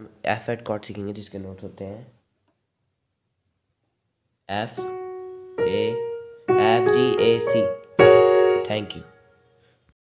हम F eight cord सीखेंगे, जिसके नोट्स होते हैं। F A F G A C thank you